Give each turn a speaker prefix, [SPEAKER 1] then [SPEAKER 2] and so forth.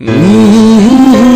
[SPEAKER 1] Mm-hmm.